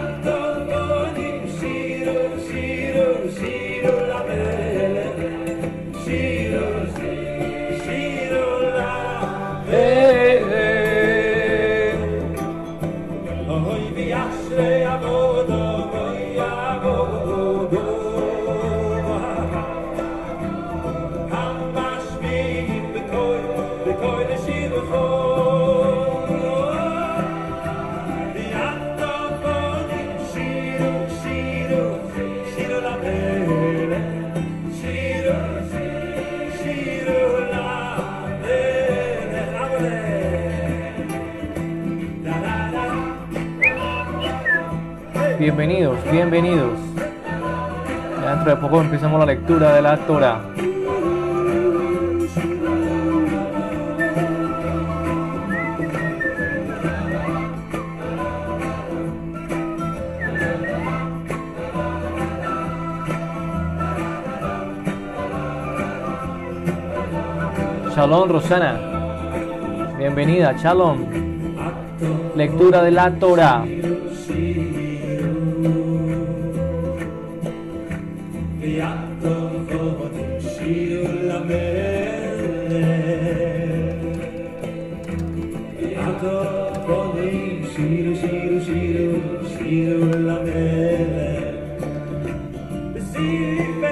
Bienvenidos, bienvenidos. Dentro de poco empezamos la lectura de la Torah. Shalom, Rosana. Bienvenida, Shalom. Lectura de la Torah. Shalom,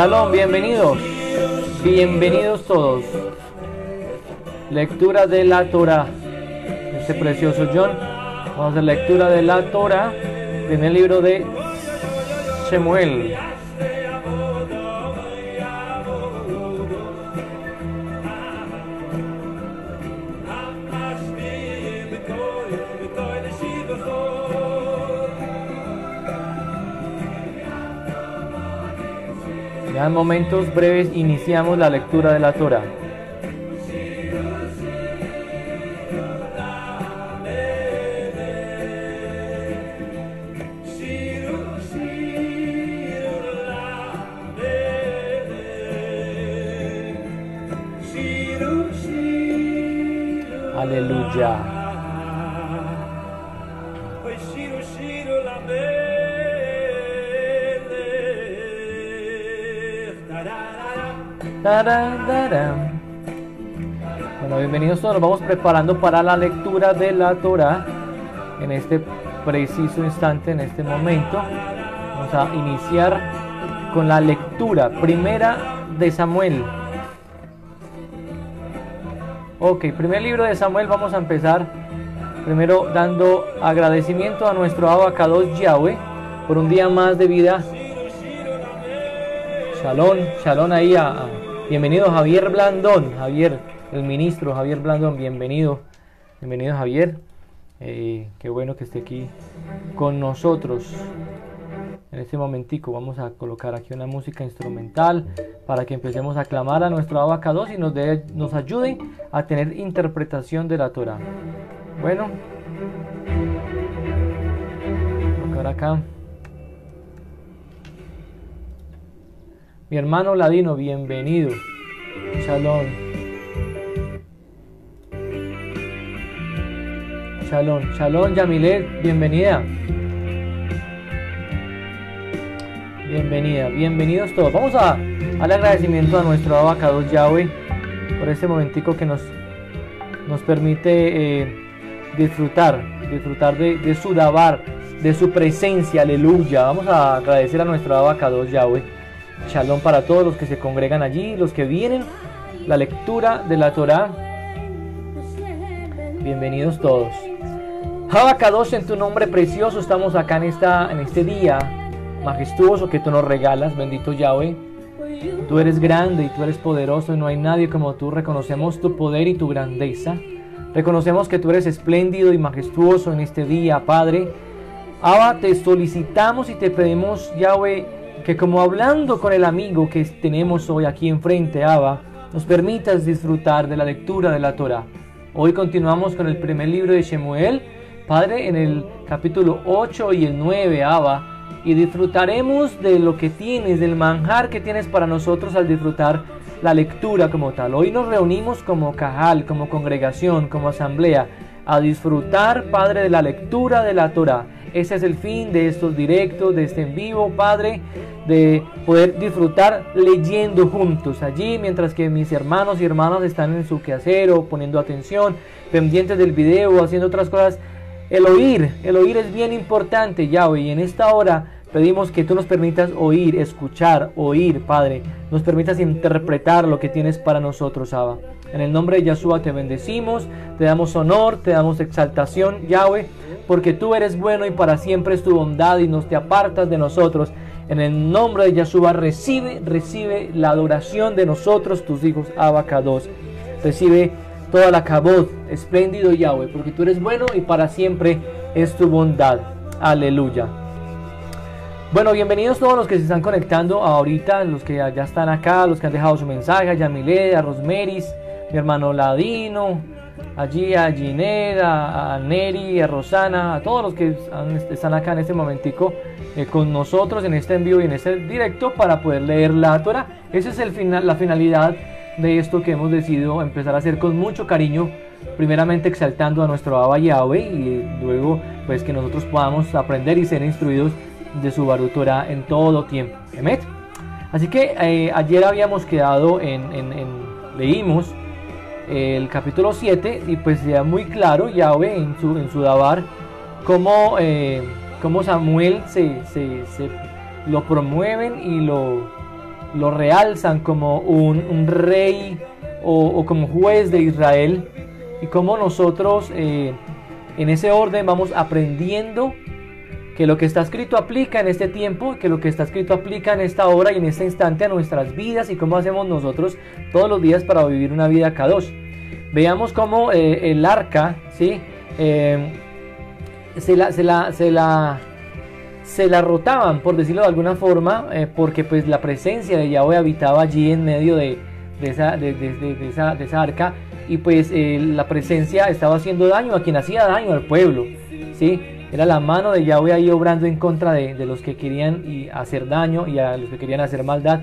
shalom, bienvenidos. Bienvenidos todos. Lectura de la Torah. Este precioso John. Vamos a hacer lectura de la Torah. Primer libro de Shemuel. En momentos breves iniciamos la lectura de la Torah. Aleluya. Bueno, bienvenidos todos. Nos vamos preparando para la lectura de la Torah en este preciso instante, en este momento. Vamos a iniciar con la lectura primera de Samuel. Ok, primer libro de Samuel vamos a empezar primero dando agradecimiento a nuestro abacados Yahweh por un día más de vida. Shalom, shalom ahí a, Bienvenido Javier Blandón, Javier, el ministro Javier Blandón, bienvenido. Bienvenido Javier. Eh, qué bueno que esté aquí con nosotros. En este momentico vamos a colocar aquí una música instrumental para que empecemos a clamar a nuestro abacados y nos, nos ayude a tener interpretación de la Torah. Bueno, colocar acá. Mi hermano Ladino, bienvenido. Shalom. Shalom, shalom Yamilet, bienvenida. Bienvenida, bienvenidos todos. Vamos a al agradecimiento a nuestro abacados Yahweh por este momentico que nos, nos permite eh, disfrutar, disfrutar de, su dabar, de su presencia, aleluya. Vamos a agradecer a nuestro abacados Yahweh. Shalom para todos los que se congregan allí, los que vienen, la lectura de la Torah. Bienvenidos todos. Abacados en tu nombre precioso, estamos acá en, esta, en este día majestuoso que tú nos regalas, bendito Yahweh. Tú eres grande y tú eres poderoso y no hay nadie como tú. Reconocemos tu poder y tu grandeza. Reconocemos que tú eres espléndido y majestuoso en este día, Padre. Abba, te solicitamos y te pedimos, Yahweh, que como hablando con el amigo que tenemos hoy aquí enfrente, Abba, nos permitas disfrutar de la lectura de la Torah. Hoy continuamos con el primer libro de Shemuel, Padre, en el capítulo 8 y el 9, Abba y disfrutaremos de lo que tienes, del manjar que tienes para nosotros al disfrutar la lectura como tal. Hoy nos reunimos como cajal, como congregación, como asamblea, a disfrutar, Padre, de la lectura de la Torah. Ese es el fin de estos directos, de este en vivo, Padre, de poder disfrutar leyendo juntos allí, mientras que mis hermanos y hermanas están en su quehacer o poniendo atención, pendientes del video, haciendo otras cosas el oír, el oír es bien importante, Yahweh, y en esta hora pedimos que tú nos permitas oír, escuchar, oír, Padre. Nos permitas interpretar lo que tienes para nosotros, Abba. En el nombre de Yahshua te bendecimos, te damos honor, te damos exaltación, Yahweh, porque tú eres bueno y para siempre es tu bondad y nos te apartas de nosotros. En el nombre de Yahshua recibe, recibe la adoración de nosotros, tus hijos, Abacados. Recibe toda la cabot, espléndido Yahweh, porque tú eres bueno y para siempre es tu bondad. Aleluya. Bueno, bienvenidos todos los que se están conectando ahorita, los que ya están acá, los que han dejado su mensaje, a Yamile, a Rosmeris, mi hermano Ladino, allí a Gineda, a Neri, a Rosana, a todos los que están acá en este momentico eh, con nosotros en este envío y en este directo para poder leer la Torah. Esa es el final, la finalidad de esto que hemos decidido empezar a hacer con mucho cariño, primeramente exaltando a nuestro Abba Yahweh y luego pues que nosotros podamos aprender y ser instruidos de su barutora en todo tiempo. ¿Emet? Así que eh, ayer habíamos quedado en, leímos el capítulo 7 y pues ya muy claro Yahweh en su, en su Dabar cómo, eh, Samuel se, se, se lo promueven y lo lo realzan como un, rey o, como juez de Israel y como nosotros eh, en ese orden vamos aprendiendo que lo que está escrito aplica en este tiempo, que lo que está escrito aplica en esta hora y en este instante a nuestras vidas y cómo hacemos nosotros todos los días para vivir una vida K2. Veamos cómo eh, el arca, ¿sí? Eh, se la, se la, se la se la rotaban, por decirlo de alguna forma, eh, porque pues la presencia de Yahweh habitaba allí en medio de, de, esa, de esa, arca y pues eh, la presencia estaba haciendo daño a quien hacía daño al pueblo, ¿sí? Era la mano de Yahweh ahí obrando en contra de, los que querían hacer daño y a los que querían hacer maldad.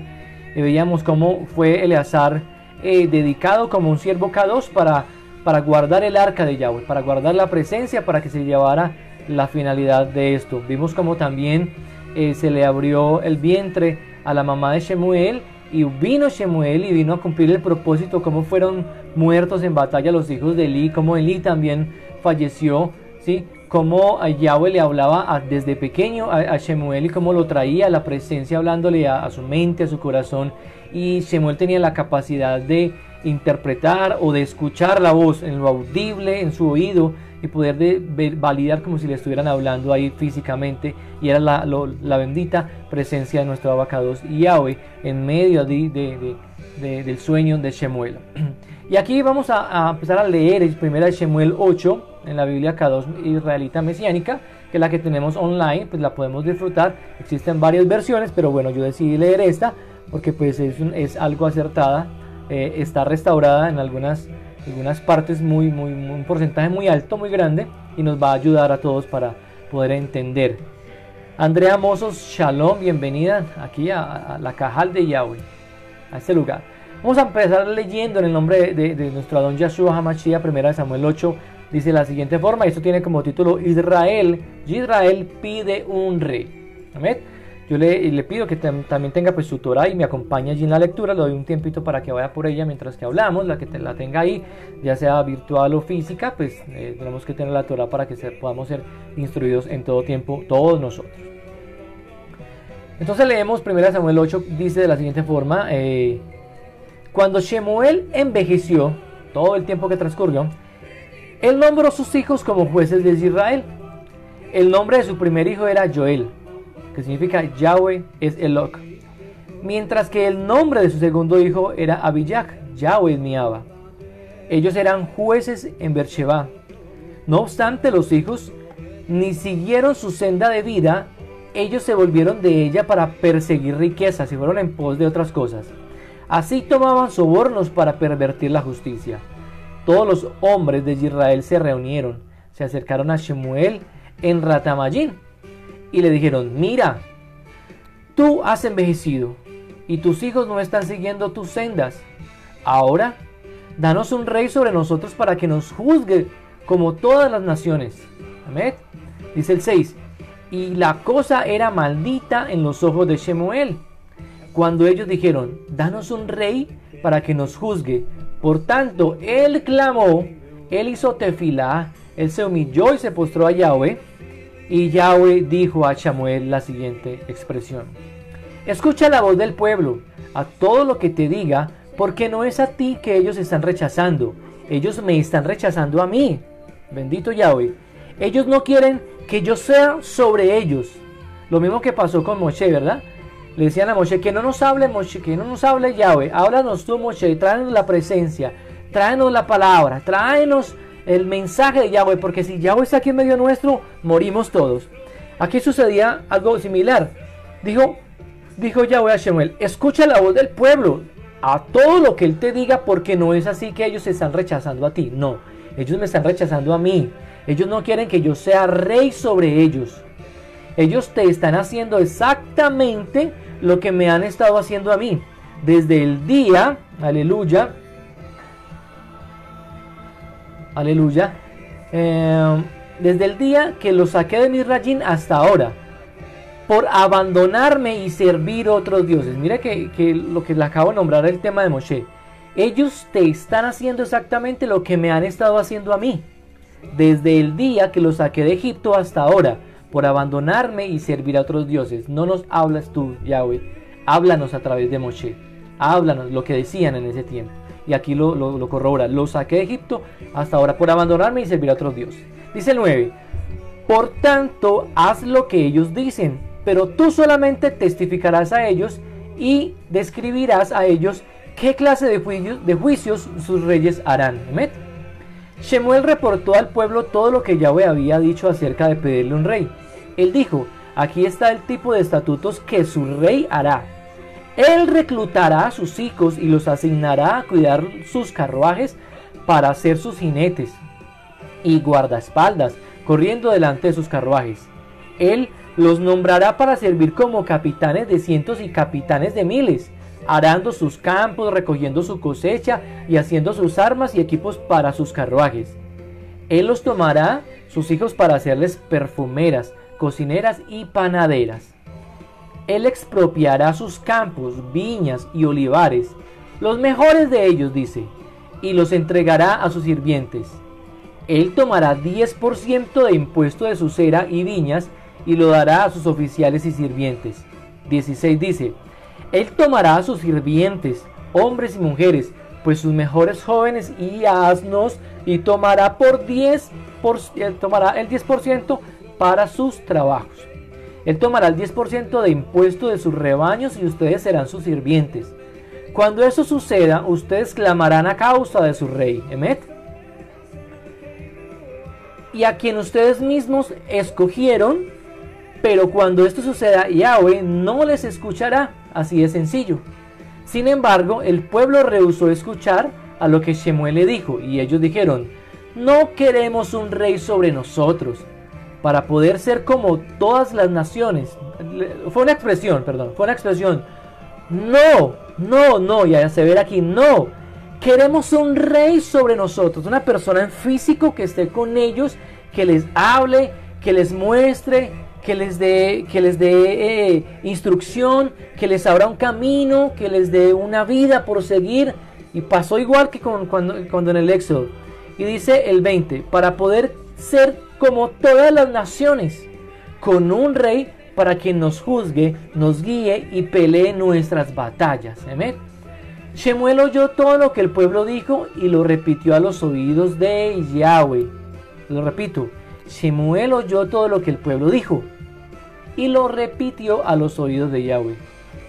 Y veíamos cómo fue Eleazar eh, dedicado como un siervo K2 para, para guardar el arca de Yahweh, para guardar la presencia, para que se llevara la finalidad de esto. Vimos como también eh, se le abrió el vientre a la mamá de Shemuel y vino Shemuel y vino a cumplir el propósito, como fueron muertos en batalla los hijos de Eli, como Eli también falleció, ¿sí? cómo Yahweh le hablaba desde pequeño a, Shemuel y cómo lo traía a la presencia hablándole a, su mente, a su corazón. Y Shemuel tenía la capacidad de interpretar o de escuchar la voz en lo audible, en su oído y poder de, validar como si le estuvieran hablando ahí físicamente. Y era la, bendita presencia de nuestro abacados Yahweh en medio de, del sueño de Shemuel. Y aquí vamos a, empezar a leer el primera de Shemuel 8 en la Biblia K2 israelita mesiánica, que es la que tenemos online, pues la podemos disfrutar. Existen varias versiones, pero bueno, yo decidí leer esta porque pues es, es algo acertada, eh, está restaurada en algunas, algunas partes, muy, muy, un porcentaje muy alto, muy grande, y nos va a ayudar a todos para poder entender. Andrea Mozos, shalom, bienvenida aquí a, la Cajal de Yahweh, a este lugar. Vamos a empezar leyendo en el nombre de, nuestro Adón Yahshua HaMashiach, primera de Samuel 8, dice la siguiente forma, esto tiene como título Israel, Israel pide un rey. ¿Amén? Yo le, pido que también tenga pues su Torah y me acompañe allí en la lectura, le doy un tiempito para que vaya por ella mientras que hablamos, la que la tenga ahí, ya sea virtual o física, pues eh, tenemos que tener la Torah para que podamos ser instruidos en todo tiempo, todos nosotros. Entonces leemos 1 Samuel 8, dice de la siguiente forma, eh, cuando Shemuel envejeció, todo el tiempo que transcurrió, él nombró sus hijos como jueces de Israel. El nombre de su primer hijo era Joel, que significa Yahweh es Elok. Mientras que el nombre de su segundo hijo era Abiyah, Yahweh es mi Ellos eran jueces en Beersheba. No obstante, los hijos ni siguieron su senda de vida, ellos se volvieron de ella para perseguir riquezas y fueron en pos de otras cosas. Así tomaban sobornos para pervertir la justicia. Todos los hombres de Israel se reunieron, se acercaron a Shemuel en Ratamayín y le dijeron, mira, tú has envejecido y tus hijos no están siguiendo tus sendas. Ahora, danos un rey sobre nosotros para que nos juzgue como todas las naciones. Amén. Dice el 6. Y la cosa era maldita en los ojos de Shemuel cuando ellos dijeron, danos un rey para que nos juzgue. Por tanto, él clamó, él hizo tefilá, él se humilló y se postró a Yahweh. Y Yahweh dijo a Samuel la siguiente expresión. Escucha la voz del pueblo, a todo lo que te diga, porque no es a ti que ellos están rechazando, ellos me están rechazando a mí. Bendito Yahweh. Ellos no quieren que yo sea sobre ellos. Lo mismo que pasó con Moshe, ¿verdad? le decían a Moshe que no nos hable Moshe, que no nos hable Yahweh, háblanos tú Moshe, tráenos la presencia, tráenos la palabra, tráenos el mensaje de Yahweh, porque si Yahweh está aquí en medio nuestro, morimos todos. Aquí sucedía algo similar. Dijo, dijo Yahweh a Shemuel, escucha la voz del pueblo, a todo lo que él te diga, porque no es así que ellos se están rechazando a ti, no, ellos me están rechazando a mí, ellos no quieren que yo sea rey sobre ellos. Ellos te están haciendo exactamente lo que me han estado haciendo a mí. Desde el día, aleluya, aleluya, em, desde el día que lo saqué de mi rayín hasta ahora, por abandonarme y servir otros dioses. Mira que, que, lo que le acabo de nombrar el tema de Moshe. Ellos te están haciendo exactamente lo que me han estado haciendo a mí. Desde el día que lo saqué de Egipto hasta ahora, por abandonarme y servir a otros dioses. No nos hablas tú, Yahweh, háblanos a través de Moshe, háblanos lo que decían en ese tiempo. Y aquí lo, lo, corrobora, lo saqué de Egipto hasta ahora por abandonarme y servir a otros dioses. Dice el 9, por tanto, haz lo que ellos dicen, pero tú solamente testificarás a ellos y describirás a ellos qué clase de juicios, de juicios sus reyes harán. Shemuel reportó al pueblo todo lo que Yahweh había dicho acerca de pedirle un rey. Él dijo, aquí está el tipo de estatutos que su rey hará. Él reclutará a sus hijos y los asignará a cuidar sus carruajes para ser sus jinetes y guardaespaldas, corriendo delante de sus carruajes. Él los nombrará para servir como capitanes de cientos y capitanes de miles, arando sus campos, recogiendo su cosecha y haciendo sus armas y equipos para sus carruajes. Él los tomará, sus hijos, para hacerles perfumeras, cocineras y panaderas. Él expropiará sus campos, viñas y olivares, los mejores de ellos, dice, y los entregará a sus sirvientes. Él tomará 10% de impuesto de su cera y viñas y lo dará a sus oficiales y sirvientes. 16 dice, Él tomará a sus sirvientes, hombres y mujeres, pues sus mejores jóvenes y asnos, y tomará por 10 por, eh, tomará el 10% para sus trabajos. Él tomará el 10% de impuesto de sus rebaños y ustedes serán sus sirvientes. Cuando eso suceda, ustedes clamarán a causa de su rey, Emet. Y a quien ustedes mismos escogieron, pero cuando esto suceda, Yahweh no les escuchará, así de sencillo. Sin embargo, el pueblo rehusó escuchar a lo que Shemuel le dijo, y ellos dijeron, no queremos un rey sobre nosotros, para poder ser como todas las naciones. Fue una expresión, perdón, fue una expresión. No, no, no, ya se ve aquí, no. Queremos un rey sobre nosotros, una persona en físico que esté con ellos, que les hable, que les muestre, que les dé, que les dé eh, instrucción, que les abra un camino, que les dé una vida por seguir. Y pasó igual que con, cuando en el Éxodo. Y dice el 20, para poder ser como todas las naciones, con un rey para que nos juzgue, nos guíe y pelee nuestras batallas. Amén. Shemuel oyó todo lo que el pueblo dijo y lo repitió a los oídos de Yahweh. Lo repito, Shemuel oyó todo lo que el pueblo dijo y lo repitió a los oídos de Yahweh.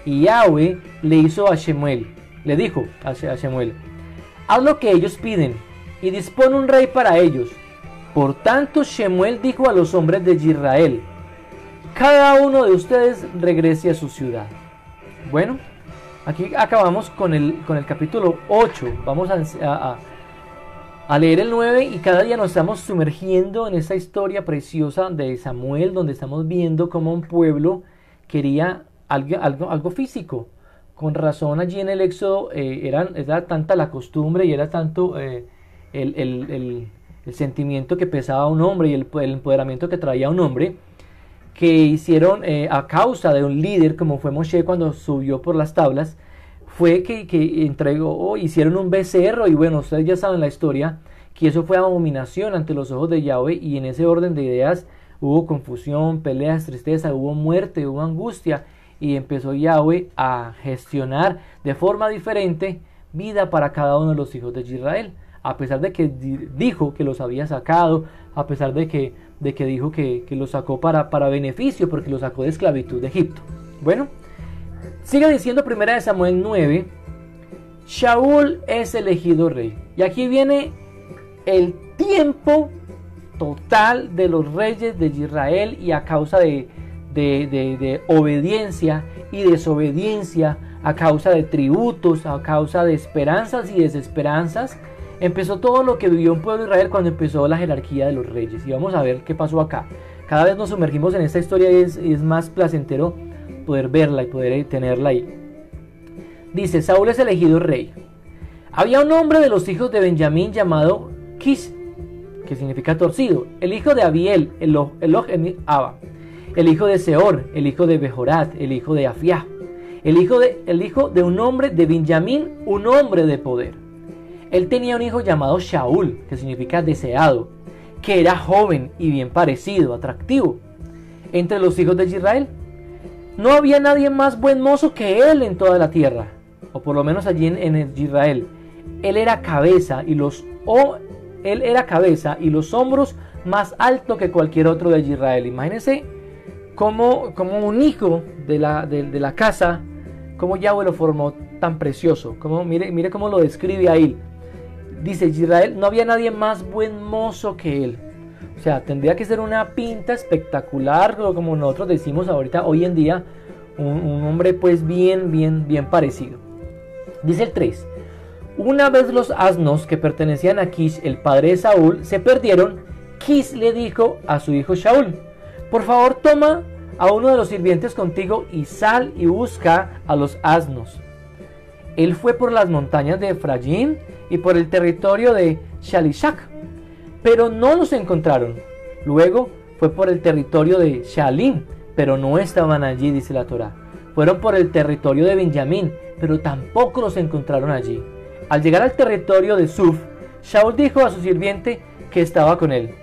Y Yahweh le hizo a Shemuel, le dijo a Shemuel, haz lo que ellos piden y dispone un rey para ellos. Por tanto, Shemuel dijo a los hombres de Israel, cada uno de ustedes regrese a su ciudad. Bueno, aquí acabamos con el, con el capítulo 8. Vamos a, a, leer el 9 y cada día nos estamos sumergiendo en esta historia preciosa de Samuel, donde estamos viendo cómo un pueblo quería algo, algo, físico. Con razón allí en el Éxodo eh, era tanta la costumbre y era tanto eh, el, el, sentimiento que pesaba un hombre y el, empoderamiento que traía un hombre que hicieron eh, a causa de un líder como fue Moshe cuando subió por las tablas, fue que, que entregó, hicieron un becerro y bueno, ustedes ya saben la historia, que eso fue abominación ante los ojos de Yahweh y en ese orden de ideas hubo confusión, peleas, tristeza, hubo muerte, hubo angustia y empezó Yahweh a gestionar de forma diferente vida para cada uno de los hijos de Israel. A pesar de que dijo que los había sacado, a pesar de que de que dijo que, lo sacó para, para beneficio, porque lo sacó de esclavitud de Egipto. Bueno, sigue diciendo primera de Samuel 9, Shaul es elegido rey. Y aquí viene el tiempo total de los reyes de Israel y a causa de, de, obediencia y desobediencia, a causa de tributos, a causa de esperanzas y desesperanzas, Empezó todo lo que vivió un pueblo de Israel cuando empezó la jerarquía de los reyes. Y vamos a ver qué pasó acá. Cada vez nos sumergimos en esta historia y es, más placentero poder verla y poder tenerla ahí. Dice, Saúl es elegido rey. Había un hombre de los hijos de Benjamín llamado Kish, que significa torcido, el hijo de Abiel, el, el Abba, el hijo de Seor, el hijo de Bejorat, el hijo de Afiá, el hijo de, el hijo de un hombre de Benjamín, un hombre de poder. Él tenía un hijo llamado Shaul, que significa deseado, que era joven y bien parecido, atractivo. Entre los hijos de Israel, no había nadie más buen mozo que él en toda la tierra, o por lo menos allí en, Israel. Él era cabeza y los o, él era cabeza y los hombros más alto que cualquier otro de Israel. Imagínense como, como un hijo de la, de, la casa, como Yahweh lo formó tan precioso. Como, mire, mire cómo lo describe ahí dice Israel, no había nadie más buen mozo que él. O sea, tendría que ser una pinta espectacular, como nosotros decimos ahorita, hoy en día, un, hombre pues bien, bien, bien parecido. Dice el 3. Una vez los asnos que pertenecían a Kish, el padre de Saúl, se perdieron, Kish le dijo a su hijo Saúl, por favor toma a uno de los sirvientes contigo y sal y busca a los asnos. Él fue por las montañas de Efraín y por el territorio de Shalishak, pero no los encontraron. Luego fue por el territorio de Shalim, pero no estaban allí, dice la Torah. Fueron por el territorio de Benjamín, pero tampoco los encontraron allí. Al llegar al territorio de Suf, Shaul dijo a su sirviente que estaba con él,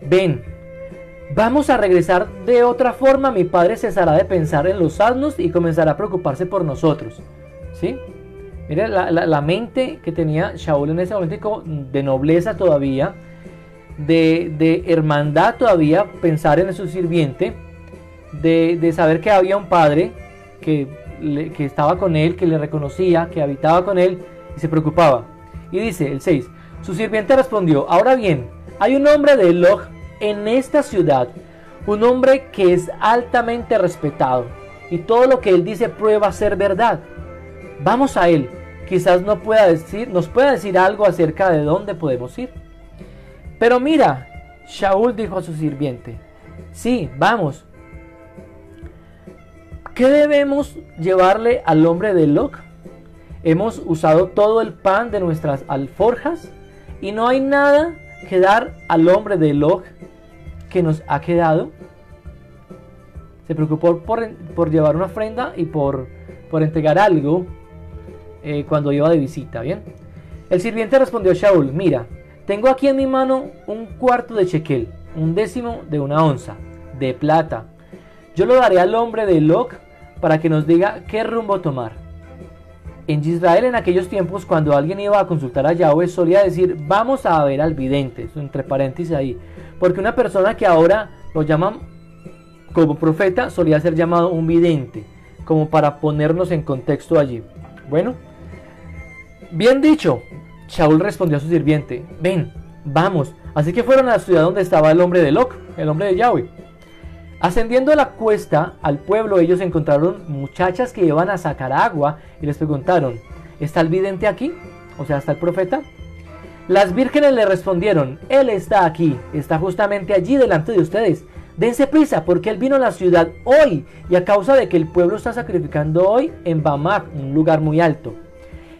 ven, vamos a regresar de otra forma, mi padre cesará de pensar en los asnos y comenzará a preocuparse por nosotros. Mira la, mente que tenía Shaul en ese momento de nobleza todavía, de, hermandad todavía, pensar en su sirviente, de, saber que había un padre que, que estaba con él, que le reconocía, que habitaba con él y se preocupaba. Y dice el 6, su sirviente respondió, ahora bien, hay un hombre de Elog en esta ciudad, un hombre que es altamente respetado y todo lo que él dice prueba ser verdad. Vamos a él, quizás no pueda decir, nos pueda decir algo acerca de dónde podemos ir. Pero mira, Shaul dijo a su sirviente, sí, vamos. ¿Qué debemos llevarle al hombre de Elog? Hemos usado todo el pan de nuestras alforjas y no hay nada que dar al hombre de Log que nos ha quedado. Se preocupó por, llevar una ofrenda y por, por entregar algo eh, cuando iba de visita, ¿bien? El sirviente respondió a Shaul, mira, tengo aquí en mi mano un cuarto de shekel, un décimo de una onza, de plata. Yo lo daré al hombre de Log para que nos diga qué rumbo tomar. En Israel en aquellos tiempos cuando alguien iba a consultar a Yahweh solía decir vamos a ver al vidente, entre paréntesis ahí, porque una persona que ahora lo llaman como profeta solía ser llamado un vidente, como para ponernos en contexto allí. Bueno, bien dicho, Shaul respondió a su sirviente, ven, vamos. Así que fueron a la ciudad donde estaba el hombre de Loc, el hombre de Yahweh. Ascendiendo la cuesta al pueblo, ellos encontraron muchachas que iban a sacar agua y les preguntaron, ¿está el vidente aquí? O sea, ¿está el profeta? Las vírgenes le respondieron, Él está aquí, está justamente allí delante de ustedes. Dense prisa, porque Él vino a la ciudad hoy y a causa de que el pueblo está sacrificando hoy en Bamac, un lugar muy alto.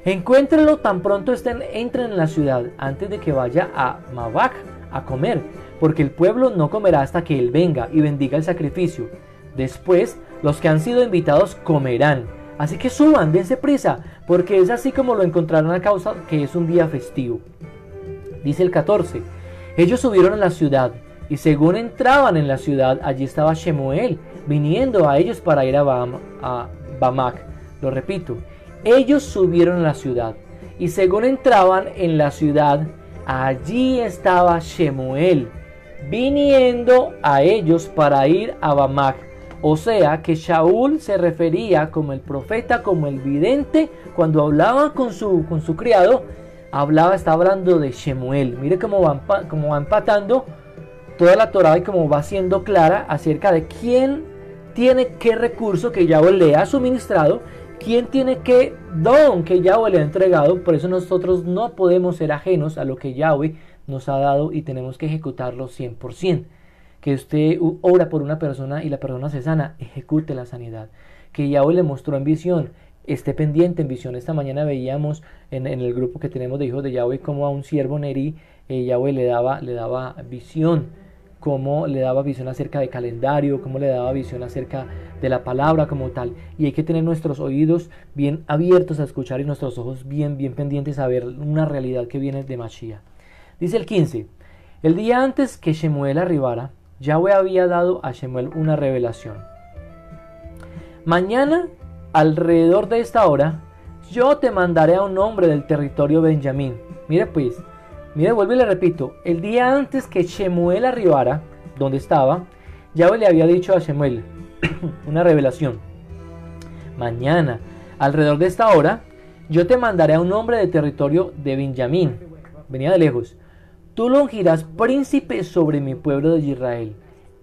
Encuéntrenlo tan pronto estén, entren en la ciudad, antes de que vaya a Mabac a comer porque el pueblo no comerá hasta que Él venga y bendiga el sacrificio. Después, los que han sido invitados comerán. Así que suban, dense prisa, porque es así como lo encontrarán a causa que es un día festivo. Dice el 14. Ellos subieron a la ciudad, y según entraban en la ciudad, allí estaba Shemuel, viniendo a ellos para ir a, a Bamac. Lo repito, ellos subieron a la ciudad, y según entraban en la ciudad, allí estaba Shemuel, viniendo a ellos para ir a Bamac. O sea que Shaul se refería como el profeta, como el vidente, cuando hablaba con su, con su criado, hablaba, está hablando de Shemuel. Mire cómo va, cómo va empatando toda la Torah y cómo va siendo clara acerca de quién tiene qué recurso que Yahweh le ha suministrado, quién tiene qué don que Yahweh le ha entregado. Por eso nosotros no podemos ser ajenos a lo que Yahweh nos ha dado y tenemos que ejecutarlo 100%. Que usted ora por una persona y la persona se sana, ejecute la sanidad. Que Yahweh le mostró en visión, esté pendiente en visión. Esta mañana veíamos en, el grupo que tenemos de hijos de Yahweh como a un siervo Neri, eh, Yahweh le daba, le daba visión, cómo le daba visión acerca de calendario, cómo le daba visión acerca de la palabra como tal. Y hay que tener nuestros oídos bien abiertos a escuchar y nuestros ojos bien, bien pendientes a ver una realidad que viene de Mashiach. Dice el 15, el día antes que Shemuel arribara, Yahweh había dado a Shemuel una revelación. Mañana, alrededor de esta hora, yo te mandaré a un hombre del territorio Benjamín. Mire pues, mire, vuelvo y le repito, el día antes que Shemuel arribara, donde estaba, Yahweh le había dicho a Shemuel una revelación. Mañana, alrededor de esta hora, yo te mandaré a un hombre del territorio de Benjamín. Venía de lejos. Tú lo ungirás príncipe sobre mi pueblo de Israel.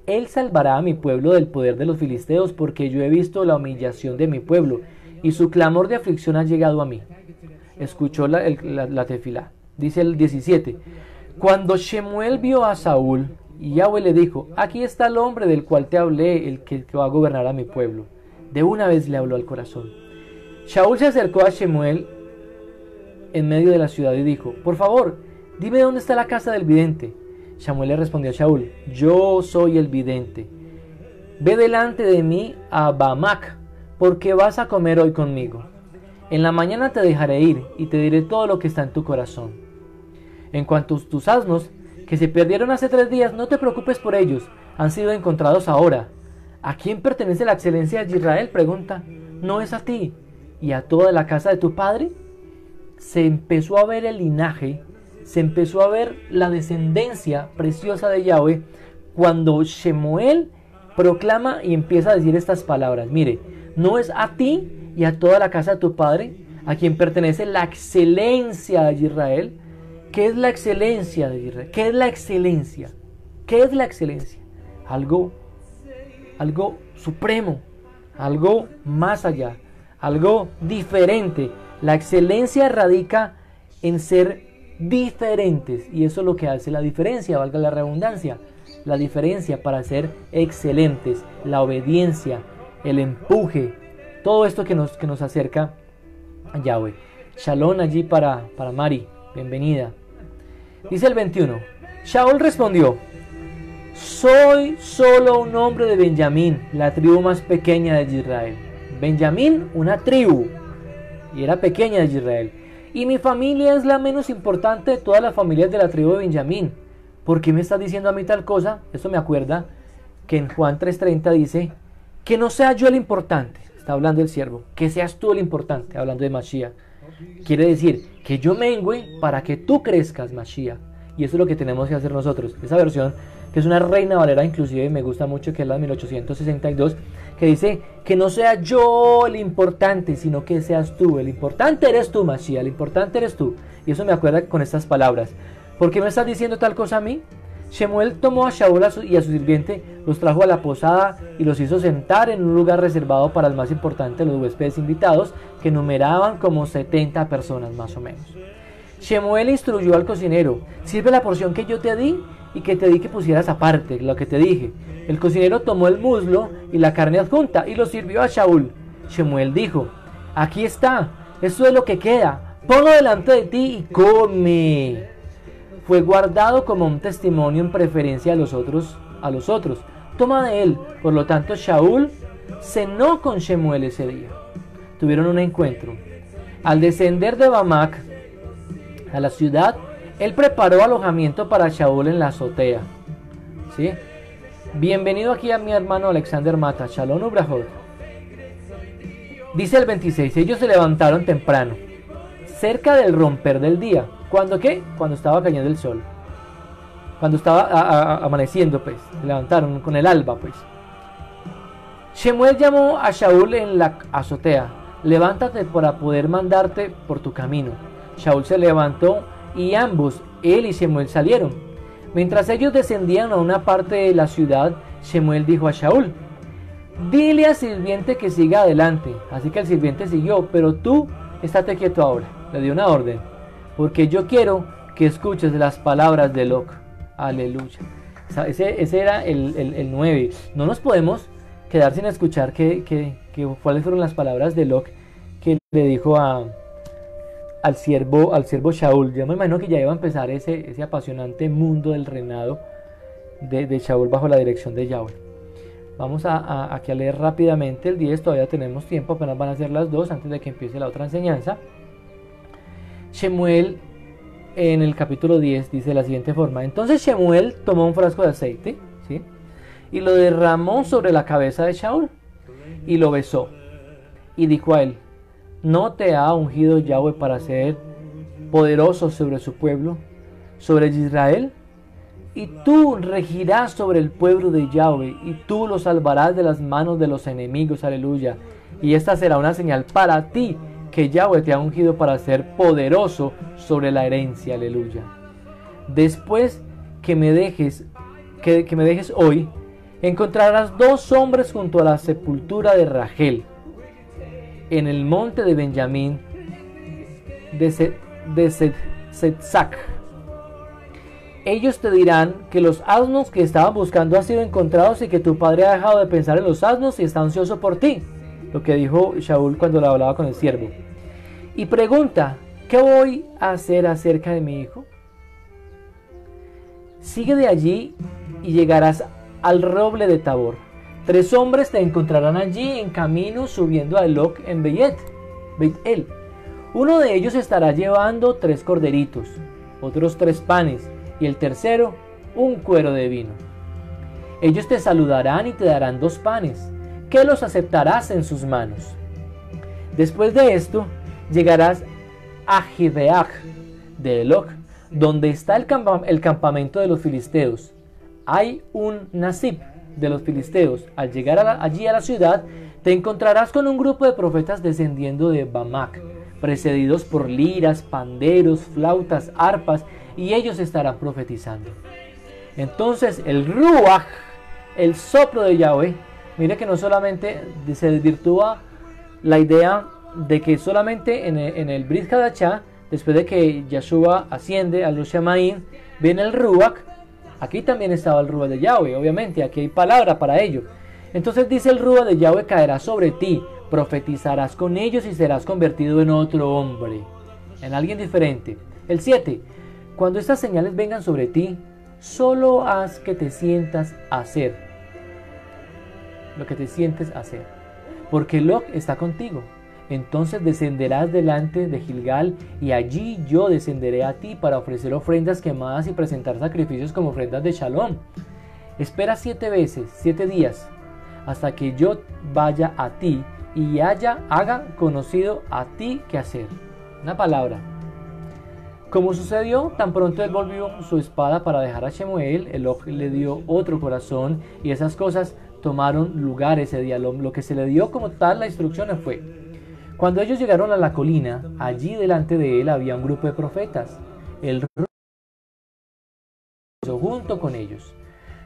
Él salvará a mi pueblo del poder de los filisteos, porque yo he visto la humillación de mi pueblo, y su clamor de aflicción ha llegado a mí. Escuchó la, la, tefila. Dice el 17. Cuando Shemuel vio a Saúl, Yahweh le dijo, aquí está el hombre del cual te hablé, el que, va a gobernar a mi pueblo. De una vez le habló al corazón. Saúl se acercó a Shemuel en medio de la ciudad y dijo, por favor, Dime dónde está la casa del vidente. Samuel le respondió a Shaul, yo soy el vidente. Ve delante de mí a Bamac, porque vas a comer hoy conmigo. En la mañana te dejaré ir y te diré todo lo que está en tu corazón. En cuanto a tus asnos, que se perdieron hace tres días, no te preocupes por ellos, han sido encontrados ahora. ¿A quién pertenece la excelencia de Israel? Pregunta. ¿No es a ti y a toda la casa de tu padre? Se empezó a ver el linaje, se empezó a ver la descendencia preciosa de Yahweh cuando Shemuel proclama y empieza a decir estas palabras. Mire, no es a ti y a toda la casa de tu padre a quien pertenece la excelencia de Israel. ¿Qué es la excelencia de Israel? ¿Qué es la excelencia? ¿Qué es la excelencia? Algo, algo supremo, algo más allá, algo diferente. La excelencia radica en ser diferentes y eso es lo que hace la diferencia, valga la redundancia la diferencia para ser excelentes, la obediencia, el empuje, todo esto que nos, que nos acerca a Yahweh. Shalom allí para, para Mari, bienvenida. Dice el 21, Shaul respondió, soy solo un hombre de Benjamín, la tribu más pequeña de Israel. Benjamín, una tribu, y era pequeña de Israel. Y mi familia es la menos importante de todas las familias de la tribu de Benjamín. ¿por qué me estás diciendo a mí tal cosa? Eso me acuerda que en Juan 3:30 dice, que no sea yo el importante, está hablando el siervo, que seas tú el importante, hablando de Mashiach. Quiere decir que yo mengüe para que tú crezcas, Mashiach. Y eso es lo que tenemos que hacer nosotros. Esa versión, que es una reina valera, inclusive me gusta mucho, que es la de 1862, que dice que no sea yo el importante, sino que seas tú. El importante eres tú, Mashiach, el importante eres tú. Y eso me acuerda con estas palabras. ¿Por qué me estás diciendo tal cosa a mí? Shemuel tomó a Shaul y a su sirviente, los trajo a la posada y los hizo sentar en un lugar reservado para el más importante de los huéspedes invitados, que numeraban como 70 personas más o menos. Shemuel instruyó al cocinero, sirve la porción que yo te di y que te di que pusieras aparte, lo que te dije. El cocinero tomó el muslo y la carne adjunta y lo sirvió a Shaul. Shemuel dijo, aquí está, esto es lo que queda, ponlo delante de ti y come fue guardado como un testimonio en preferencia a los otros, a los otros. Toma de él. Por lo tanto, Shaul cenó con Shemuel ese día. Tuvieron un encuentro. Al descender de Bamac a la ciudad, él preparó alojamiento para Shaul en la azotea. ¿Sí? Bienvenido aquí a mi hermano Alexander Mata. Shalom Ubrahot. Dice el 26, ellos se levantaron temprano, cerca del romper del día ¿Cuándo qué? Cuando estaba cayendo el sol. Cuando estaba amaneciendo, pues. levantaron con el alba, pues. Shemuel llamó a Shaul en la azotea. Levántate para poder mandarte por tu camino. Shaul se levantó y ambos, él y Shemuel, salieron. Mientras ellos descendían a una parte de la ciudad, Shemuel dijo a Shaul, dile al sirviente que siga adelante. Así que el sirviente siguió, pero tú estate quieto ahora. Le dio una orden porque yo quiero que escuches las palabras de Locke. Aleluya. ese, era el, el, 9. No nos podemos quedar sin escuchar que, cuáles fueron las palabras de Locke que le dijo a, al siervo, al siervo Shaul. Yo me imagino que ya iba a empezar ese, ese apasionante mundo del reinado de, de Shaul bajo la dirección de Yahweh. Vamos a, a, a, leer rápidamente el 10, todavía tenemos tiempo, apenas van a ser las 2 antes de que empiece la otra enseñanza. Shemuel en el capítulo 10 dice de la siguiente forma, entonces Shemuel tomó un frasco de aceite y lo derramó sobre la cabeza de Shaul y lo besó y dijo a él, ¿no te ha ungido Yahweh para ser poderoso sobre su pueblo, sobre Israel? Y tú regirás sobre el pueblo de Yahweh y tú lo salvarás de las manos de los enemigos, aleluya. Y esta será una señal para ti que Yahweh te ha ungido para ser poderoso sobre la herencia, aleluya. Después que me dejes, que, me dejes hoy, encontrarás dos hombres junto a la sepultura de Rachel, en el monte de Benjamín, de, de Ellos te dirán que los asnos que estaban buscando han sido encontrados y que tu padre ha dejado de pensar en los asnos y está ansioso por ti lo que dijo Shaul cuando le hablaba con el siervo. Y pregunta, ¿qué voy a hacer acerca de mi hijo? Sigue de allí y llegarás al roble de Tabor. Tres hombres te encontrarán allí en camino subiendo a Eloc en Beit El. Uno de ellos estará llevando tres corderitos otros tres panes, y el tercero un cuero de vino. Ellos te saludarán y te darán dos panes, que los aceptarás en sus manos. Después de esto, llegarás a Gibeach de Eloch, donde está el, campamento de los filisteos. Hay un Nasib de los filisteos. Al llegar allí a la ciudad, te encontrarás con un grupo de profetas descendiendo de Bamac, precedidos por liras, panderos, flautas, arpas, y ellos estarán profetizando. Entonces el Ruach, el soplo de Yahweh, mire que no solamente se desvirtúa la idea de que solamente en el, en el después de que Yahshua asciende a los viene el Ruach, aquí también estaba el Ruach de Yahweh, obviamente, aquí hay palabra para ello. Entonces dice el Ruach de Yahweh caerá sobre ti, profetizarás con ellos y serás convertido en otro hombre, en alguien diferente. El 7. Cuando estas señales vengan sobre ti, solo haz que te sientas a hacer lo que te sientes hacer, porque Lot está contigo. Entonces descenderás delante de Gilgal y allí yo descenderé a ti para ofrecer ofrendas quemadas y presentar sacrificios como ofrendas de shalom. Espera siete veces, siete días, hasta que yo vaya a ti y haya, haga conocido a ti qué hacer. Una palabra. Como sucedió, tan pronto él volvió su espada para dejar a Shemuel, el le dio otro corazón y esas cosas tomaron lugar ese día. Lo, que se le dio como tal la instrucción fue, cuando ellos llegaron a la colina, allí delante de él había un grupo de profetas. El junto con ellos.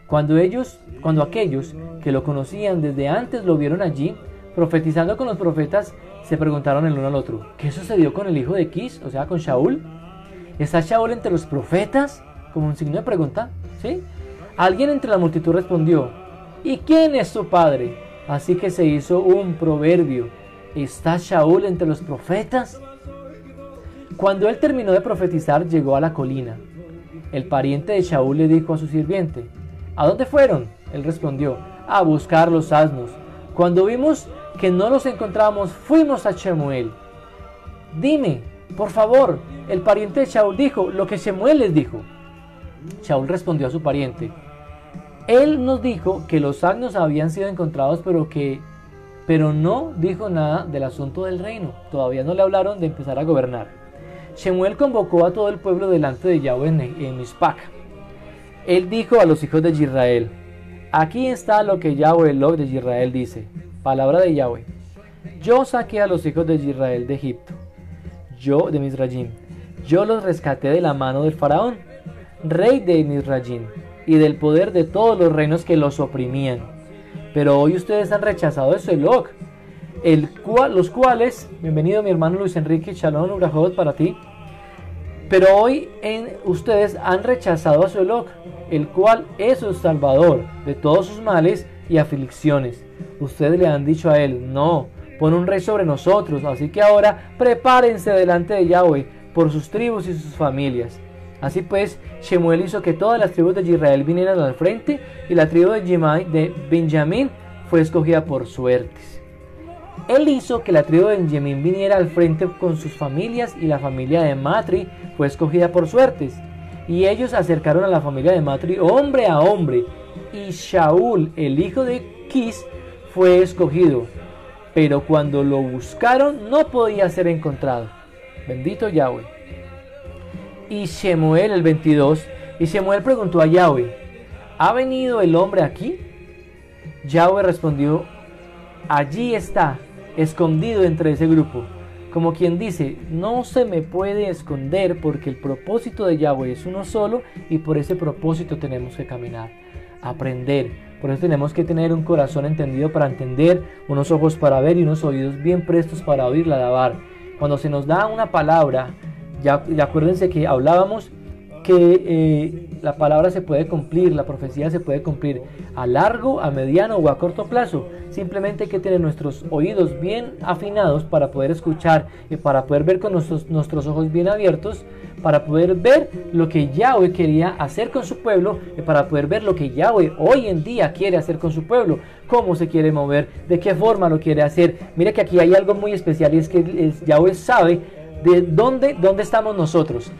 Cuando ellos, cuando aquellos que lo conocían desde antes lo vieron allí, profetizando con los profetas, se preguntaron el uno al otro, ¿qué sucedió con el hijo de Kis, o sea, con Shaul? ¿Está Shaul entre los profetas? Como un signo de pregunta, ¿sí? Alguien entre la multitud respondió, ¿y quién es su padre? Así que se hizo un proverbio, ¿está Shaul entre los profetas? Cuando él terminó de profetizar, llegó a la colina. El pariente de Shaul le dijo a su sirviente, ¿A dónde fueron? Él respondió, a buscar los asnos. Cuando vimos que no los encontramos, fuimos a Shemuel. Dime, por favor, el pariente de Shaul dijo lo que Shemuel les dijo. Shaul respondió a su pariente, él nos dijo que los asnos habían sido encontrados, pero que pero no dijo nada del asunto del reino. Todavía no le hablaron de empezar a gobernar. Shemuel convocó a todo el pueblo delante de Yahweh en, en él dijo a los hijos de Israel, aquí está lo que Yahweh, el de Israel, dice. Palabra de Yahweh. Yo saqué a los hijos de Israel de Egipto, yo de Misrayim. Yo los rescaté de la mano del faraón, rey de Misrayim, y del poder de todos los reinos que los oprimían. Pero hoy ustedes han rechazado ese Elok, el cual, los cuales, bienvenido mi hermano Luis Enrique, Shalom, Urajot para ti, pero hoy ustedes han rechazado a su Elok, el cual es su salvador de todos sus males y aflicciones. Ustedes le han dicho a él, no, pon un rey sobre nosotros, así que ahora prepárense delante de Yahweh por sus tribus y sus familias. Así pues, Shemuel hizo que todas las tribus de Israel vinieran al frente y la tribu de, de Benjamín fue escogida por suertes. Él hizo que la tribu de Benjamín viniera al frente con sus familias y la familia de Matri fue escogida por suertes. Y ellos acercaron a la familia de Matri hombre a hombre. Y Shaul, el hijo de Kis, fue escogido. Pero cuando lo buscaron no podía ser encontrado. Bendito Yahweh. Y Shemuel el 22. Y Shemuel preguntó a Yahweh, ¿ha venido el hombre aquí? Yahweh respondió, allí está, escondido entre ese grupo. Como quien dice, no se me puede esconder porque el propósito de Yahweh es uno solo y por ese propósito tenemos que caminar, aprender. Por eso tenemos que tener un corazón entendido para entender, unos ojos para ver y unos oídos bien prestos para oírla lavar. Cuando se nos da una palabra, ya, ya acuérdense que hablábamos que eh, la palabra se puede cumplir, la profecía se puede cumplir a largo, a mediano o a corto plazo. Simplemente hay que tener nuestros oídos bien afinados para poder escuchar y para poder ver con nuestros, nuestros ojos bien abiertos, para poder ver lo que Yahweh quería hacer con su pueblo y para poder ver lo que Yahweh hoy en día quiere hacer con su pueblo, cómo se quiere mover, de qué forma lo quiere hacer. Mira que aquí hay algo muy especial y es que Yahweh sabe de dónde, dónde estamos nosotros.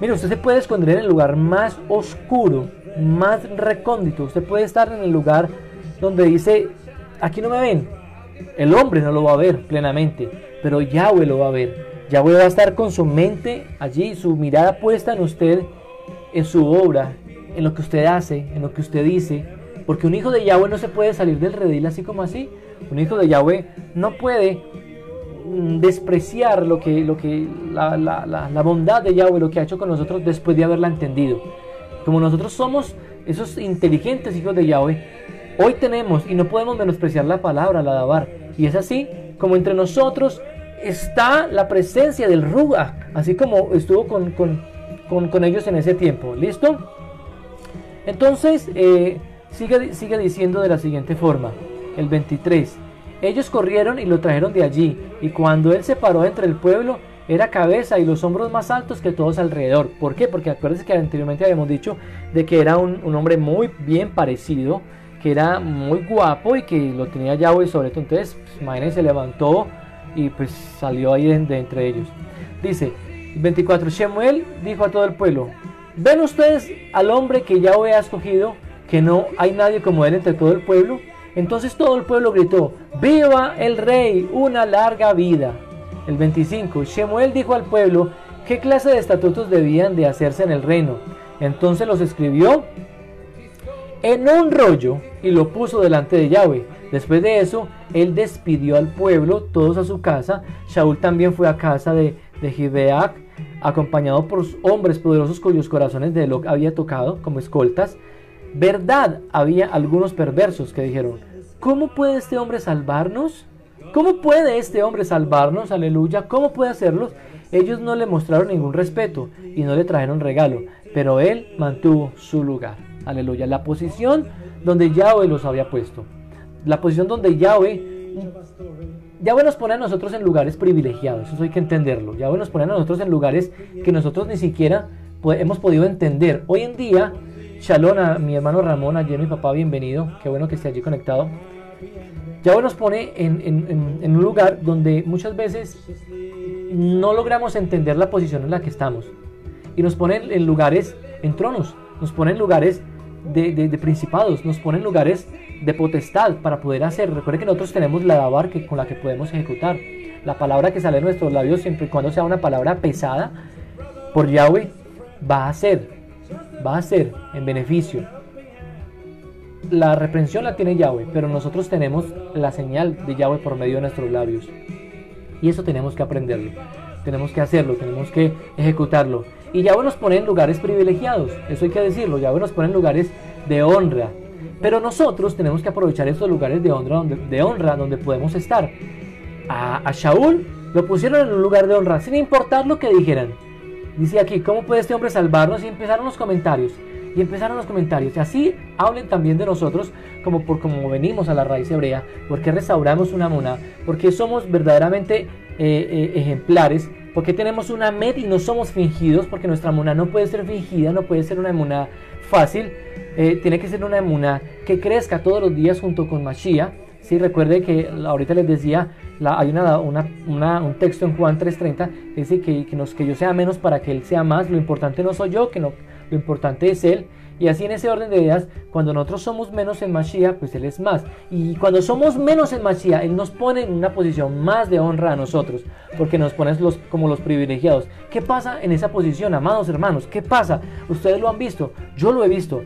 Mire, usted se puede esconder en el lugar más oscuro, más recóndito. Usted puede estar en el lugar donde dice, aquí no me ven. El hombre no lo va a ver plenamente, pero Yahweh lo va a ver. Yahweh va a estar con su mente allí, su mirada puesta en usted, en su obra, en lo que usted hace, en lo que usted dice. Porque un hijo de Yahweh no se puede salir del redil así como así. Un hijo de Yahweh no puede despreciar lo que, lo que la, la, la, bondad de Yahweh, lo que ha hecho con nosotros después de haberla entendido. Como nosotros somos esos inteligentes hijos de Yahweh, hoy tenemos y no podemos menospreciar la palabra, la dabar. Y es así como entre nosotros está la presencia del Ruach, así como estuvo con, con, con, con ellos en ese tiempo. ¿Listo? Entonces, eh, sigue, sigue diciendo de la siguiente forma, el 23. Ellos corrieron y lo trajeron de allí, y cuando él se paró entre el pueblo, era cabeza y los hombros más altos que todos alrededor. ¿Por qué? Porque acuérdense que anteriormente habíamos dicho de que era un, hombre muy bien parecido, que era muy guapo y que lo tenía Yahweh sobre todo. Entonces, pues, imagínense, se levantó y pues salió ahí de, entre ellos. Dice 24, Shemuel dijo a todo el pueblo, ven ustedes al hombre que Yahweh ha escogido, que no hay nadie como él entre todo el pueblo. Entonces todo el pueblo gritó, ¡Viva el rey! ¡Una larga vida! El 25. Shemuel dijo al pueblo qué clase de estatutos debían de hacerse en el reino. Entonces los escribió en un rollo y lo puso delante de Yahweh. Después de eso, él despidió al pueblo, todos a su casa. Shaul también fue a casa de, de Gibeac, acompañado por hombres poderosos cuyos corazones de Eloc había tocado como escoltas. Verdad, había algunos perversos que dijeron, ¿cómo puede este hombre salvarnos? ¿Cómo puede este hombre salvarnos? Aleluya, ¿cómo puede hacerlo? Ellos no le mostraron ningún respeto y no le trajeron regalo, pero él mantuvo su lugar. Aleluya, la posición donde Yahweh los había puesto. La posición donde Yahweh Yahweh nos pone a nosotros en lugares privilegiados, eso hay que entenderlo. Yahweh nos pone a nosotros en lugares que nosotros ni siquiera hemos podido entender. Hoy en día Shalom a mi hermano Ramón, ayer mi papá, bienvenido. Qué bueno que esté allí conectado. Yahweh nos pone en, un lugar donde muchas veces no logramos entender la posición en la que estamos. Y nos pone en lugares, en tronos, nos pone en lugares de, principados, nos pone en lugares de potestad para poder hacer. Recuerde que nosotros tenemos la dabar que, con la que podemos ejecutar. La palabra que sale de nuestros labios, siempre y cuando sea una palabra pesada, por Yahweh, va a ser va a ser en beneficio. La reprensión la tiene Yahweh, pero nosotros tenemos la señal de Yahweh por medio de nuestros labios. Y eso tenemos que aprenderlo, tenemos que hacerlo, tenemos que ejecutarlo. Y Yahweh nos pone en lugares privilegiados, eso hay que decirlo, Yahweh nos pone en lugares de honra. Pero nosotros tenemos que aprovechar estos lugares de honra donde, de honra donde podemos estar. A, a Shaul lo pusieron en un lugar de honra, sin importar lo que dijeran. Dice aquí, ¿cómo puede este hombre salvarnos? Y empezaron los comentarios. Y empezaron los comentarios. Y así hablen también de nosotros, como por como venimos a la raíz hebrea, porque restauramos una mona, porque somos verdaderamente eh, eh, ejemplares, porque tenemos una med y no somos fingidos, porque nuestra mona no puede ser fingida, no puede ser una mona fácil, eh, tiene que ser una mona que crezca todos los días junto con Mashiach. Sí, recuerde que ahorita les decía hay una, un texto en Juan 3.30 que dice que, que, nos, que yo sea menos para que Él sea más. Lo importante no soy yo, que no, lo importante es Él. Y así en ese orden de ideas, cuando nosotros somos menos en Mashiach, pues Él es más. Y cuando somos menos en Mashiach, Él nos pone en una posición más de honra a nosotros, porque nos pone los, como los privilegiados. ¿Qué pasa en esa posición, amados hermanos? ¿Qué pasa? Ustedes lo han visto, yo lo he visto.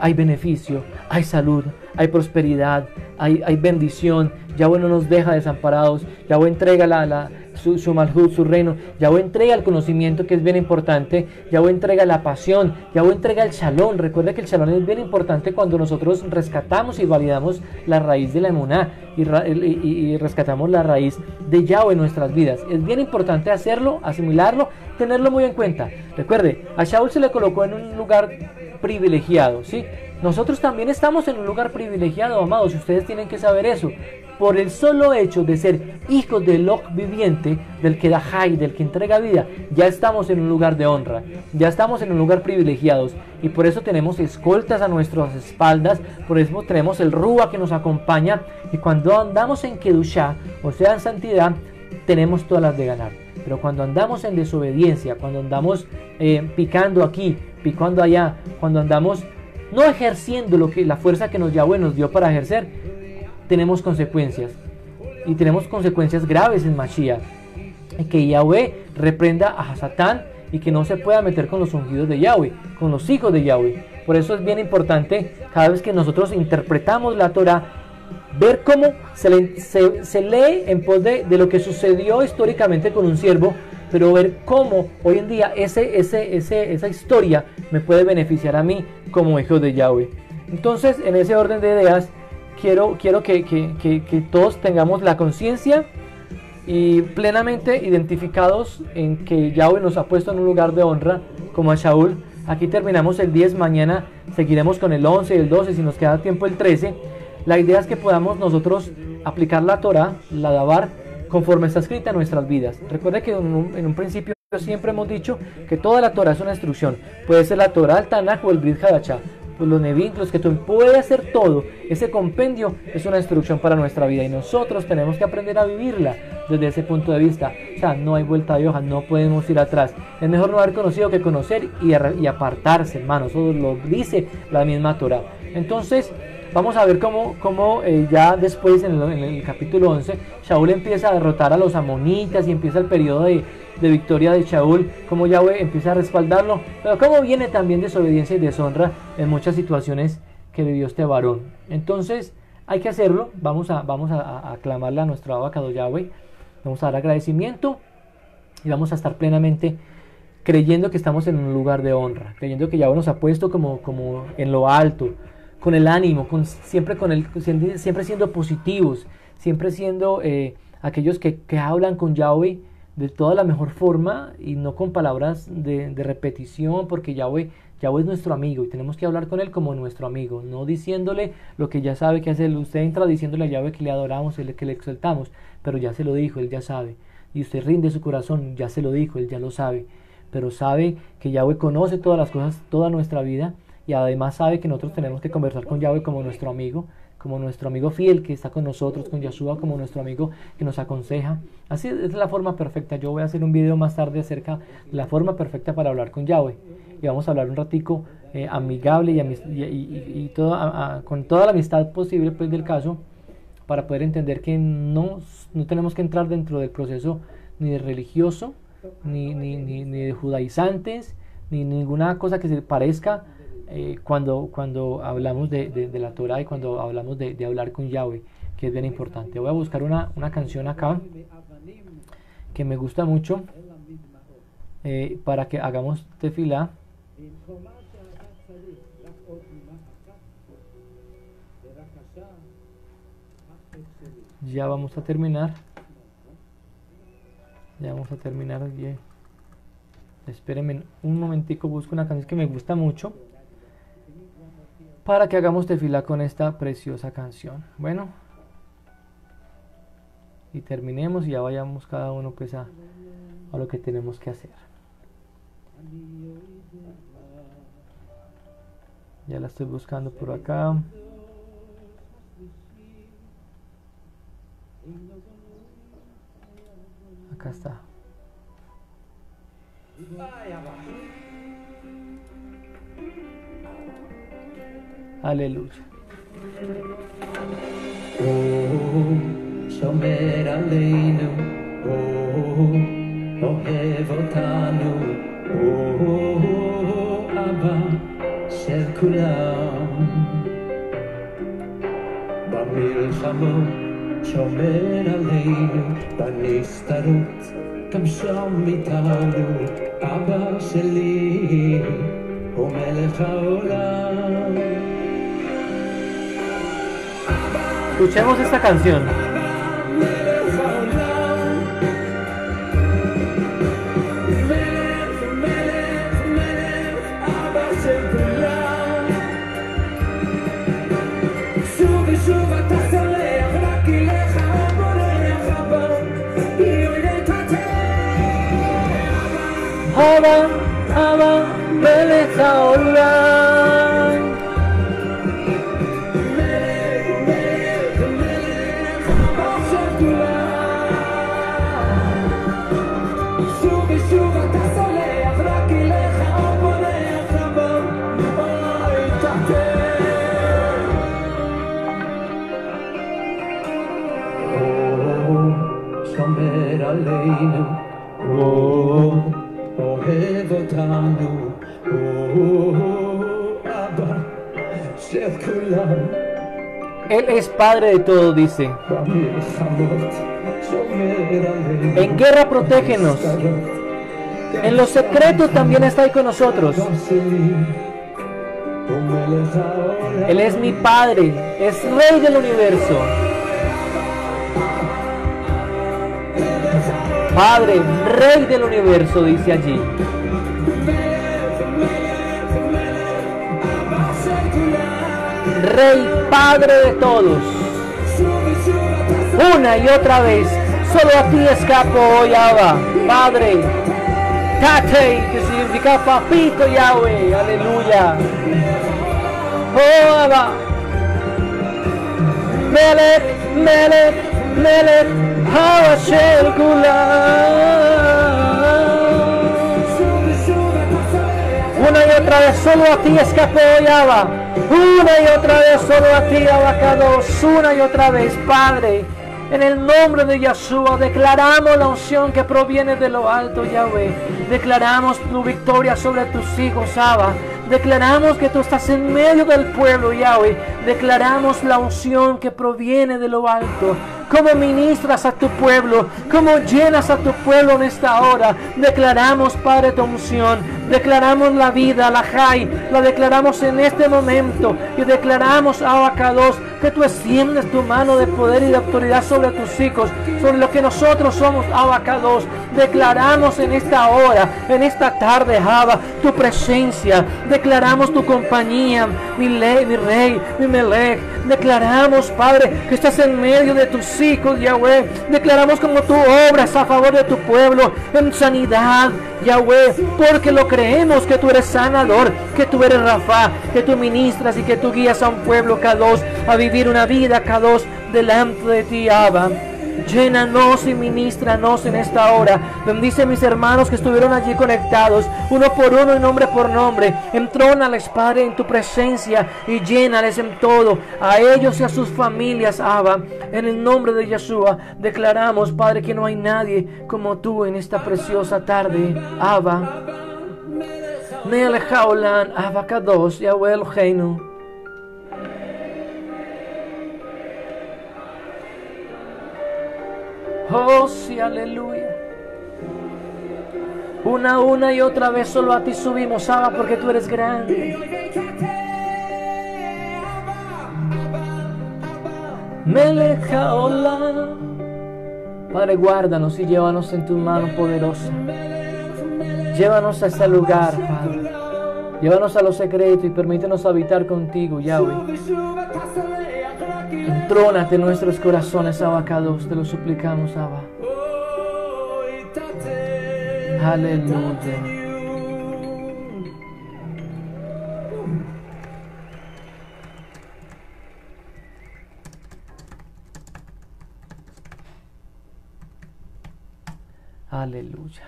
Hay beneficio, hay salud, hay prosperidad, hay, hay bendición, Yahweh no nos deja desamparados. Yahweh entrega la, la, su, su malhut, su reino. Yahweh entrega el conocimiento, que es bien importante. Yahweh entrega la pasión. Yahweh entrega el shalom. Recuerda que el shalom es bien importante cuando nosotros rescatamos y validamos la raíz de la emuná y, y, rescatamos la raíz de Yahweh en nuestras vidas. Es bien importante hacerlo, asimilarlo, tenerlo muy en cuenta. Recuerde, a Shaul se le colocó en un lugar privilegiado, ¿sí? Nosotros también estamos en un lugar privilegiado, amados, y ustedes tienen que saber eso por el solo hecho de ser hijos del Loch viviente, del que da Jai, del que entrega vida, ya estamos en un lugar de honra, ya estamos en un lugar privilegiados y por eso tenemos escoltas a nuestras espaldas, por eso tenemos el Rúa que nos acompaña y cuando andamos en Kedushá, o sea en santidad, tenemos todas las de ganar. Pero cuando andamos en desobediencia, cuando andamos eh, picando aquí, picando allá, cuando andamos no ejerciendo lo que la fuerza que nos Yahweh nos dio para ejercer, tenemos consecuencias. Y tenemos consecuencias graves en Mashiach. Que Yahweh reprenda a Satán y que no se pueda meter con los ungidos de Yahweh, con los hijos de Yahweh. Por eso es bien importante cada vez que nosotros interpretamos la Torah, ver cómo se, lee en pos de, lo que sucedió históricamente con un siervo, pero ver cómo hoy en día ese, ese, esa historia me puede beneficiar a mí como hijo de Yahweh. Entonces, en ese orden de ideas, quiero, quiero que, que todos tengamos la conciencia y plenamente identificados en que Yahweh nos ha puesto en un lugar de honra como a Shaul. Aquí terminamos el 10, mañana seguiremos con el 11, el 12, si nos queda tiempo el 13. La idea es que podamos nosotros aplicar la Torah, la Dabar, conforme está escrita en nuestras vidas. Recuerde que en un, principio siempre hemos dicho que toda la Torah es una instrucción. Puede ser la Torah, el Tanakh o el Brit Hadachah pues los Nevin, los que tú puede hacer todo. Ese compendio es una instrucción para nuestra vida y nosotros tenemos que aprender a vivirla desde ese punto de vista. O sea, no hay vuelta de hoja, no podemos ir atrás. Es mejor no haber conocido que conocer y, y apartarse, hermano. Eso lo dice la misma Torah. Entonces, vamos a ver cómo, cómo eh, ya después en el, capítulo 11, Shaul empieza a derrotar a los amonitas y empieza el periodo de de victoria de Shaul, como Yahweh empieza a respaldarlo, pero como viene también desobediencia y deshonra en muchas situaciones que vivió este varón. Entonces, hay que hacerlo, vamos a, vamos a, aclamarle a nuestro abacado Yahweh, vamos a dar agradecimiento y vamos a estar plenamente creyendo que estamos en un lugar de honra, creyendo que Yahweh nos ha puesto como, como en lo alto, con el ánimo, con, siempre, con el, siempre siendo positivos, siempre siendo eh, aquellos que, que hablan con Yahweh de toda la mejor forma y no con palabras de, repetición, porque Yahweh, Yahweh es nuestro amigo y tenemos que hablar con Él como nuestro amigo, no diciéndole lo que ya sabe que hace. Usted entra diciéndole a Yahweh que le adoramos, que le exaltamos, pero ya se lo dijo, Él ya sabe. Y usted rinde su corazón, ya se lo dijo, Él ya lo sabe. Pero sabe que Yahweh conoce todas las cosas, toda nuestra vida, y además sabe que nosotros tenemos que conversar con Yahweh como nuestro amigo, como nuestro amigo fiel que está con nosotros, con Yeshua, como nuestro amigo que nos aconseja. Así es la forma perfecta. Yo voy a hacer un video más tarde acerca de la forma perfecta para hablar con Yahweh. Y vamos a hablar un ratico eh, amigable y, y, con toda la amistad posible pues, del caso para poder entender que no, no tenemos que entrar dentro del proceso ni de religioso, ni, ni, ni, ni de judaizantes, ni ninguna cosa que se parezca eh, cuando, cuando hablamos de, de, la Torah y cuando hablamos de, de, hablar con Yahweh, que es bien importante. Voy a buscar una, una canción acá que me gusta mucho eh, para que hagamos tefila. Ya vamos a terminar. Ya vamos a terminar. Espérenme un momentico, busco una canción que me gusta mucho para que hagamos tefila con esta preciosa canción. Bueno, y terminemos y ya vayamos cada uno pues a, a lo que tenemos que hacer. Ya la estoy buscando por acá. Acá está. Aleluya. Oh, שומר עלינו, אוהב אותנו, אבא של כולם. במלחמות שומר עלינו, בנסתרות גם שם איתנו, אבא שלי הוא מלך העולם. Escuchemos esta canción. Hava, Hava, Melech Él Padre de todo, dice. En guerra protégenos. En lo secreto también está ahí con nosotros. Él es mi Padre, es Rey del universo. Padre, Rey del universo, dice allí. Rey, Padre de todos. Una y otra vez, solo a ti escapo hoy, Abba, Padre. Tate, que significa papito Yahweh, aleluya. Oh, Abba. Melech, Melech, Melech, Hawashel Una y otra vez, solo a ti escapó Abba. Una y otra vez, solo a ti, Abacados. Una y otra vez, Padre. En el nombre de Yahshua declaramos la unción que proviene de lo alto, Yahweh. Declaramos tu victoria sobre tus hijos, Abba. Declaramos que tú estás en medio del pueblo, Yahweh. Declaramos la unción que proviene de lo alto. Como ministras a tu pueblo, como llenas a tu pueblo en esta hora. Declaramos, Padre, tu unción. Declaramos la vida, la Jai. La declaramos en este momento. Y declaramos, Abacados, que tú extiendes tu mano de poder y de autoridad sobre tus hijos, sobre lo que nosotros somos, Abacados. Declaramos en esta hora, en esta tarde, Java, tu presencia. Declaramos tu compañía, mi ley, mi rey, mi Declaramos, Padre, que estás en medio de tus hijos, Yahweh. Declaramos como tú obras a favor de tu pueblo en sanidad, Yahweh, porque lo creemos que tú eres sanador, que tú eres Rafa, que tú ministras y que tú guías a un pueblo K2 a vivir una vida K2 delante de ti, Abba. Llénanos y ministranos en esta hora. Bendice a mis hermanos que estuvieron allí conectados, uno por uno y nombre por nombre. Entrónales, Padre, en tu presencia y llénales en todo. A ellos y a sus familias, Abba. En el nombre de Yeshua, declaramos, Padre, que no hay nadie como tú en esta preciosa tarde, Abba. Nele Jaulan, Abba Kadosh, Yahweh. Oh, sí, aleluya. Una, una y otra vez solo a ti subimos, Abba, porque tú eres grande. Meleja, hola. Padre, guárdanos y llévanos en tu mano poderosa. Llévanos a este lugar, Padre. Llévanos a lo secreto y permítenos habitar contigo, Yahweh. Entrónate en nuestros corazones, abacados, te lo suplicamos, Abba. Aleluya. Aleluya.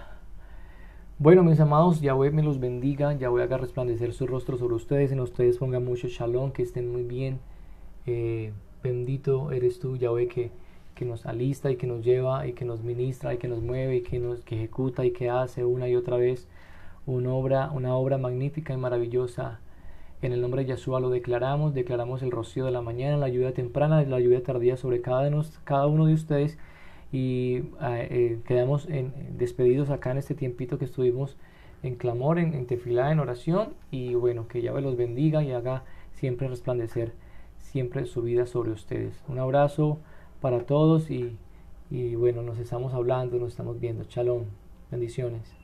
Bueno, mis amados, Yahweh me los bendiga, Yahweh haga resplandecer su rostro sobre ustedes, en ustedes ponga mucho shalom, que estén muy bien. Eh, bendito eres tú, Yahweh, que, que nos alista y que nos lleva y que nos ministra y que nos mueve y que nos ejecuta y que hace una y otra vez una obra, una obra magnífica y maravillosa. En el nombre de Yahshua lo declaramos, declaramos el rocío de la mañana, la lluvia temprana, la lluvia tardía sobre cada, de cada uno de ustedes y eh, eh, quedamos en, despedidos acá en este tiempito que estuvimos en clamor, en, en tefilá, en oración y bueno, que Yahweh los bendiga y haga siempre resplandecer siempre su vida sobre ustedes. Un abrazo para todos y, y bueno, nos estamos hablando, nos estamos viendo. Shalom, bendiciones.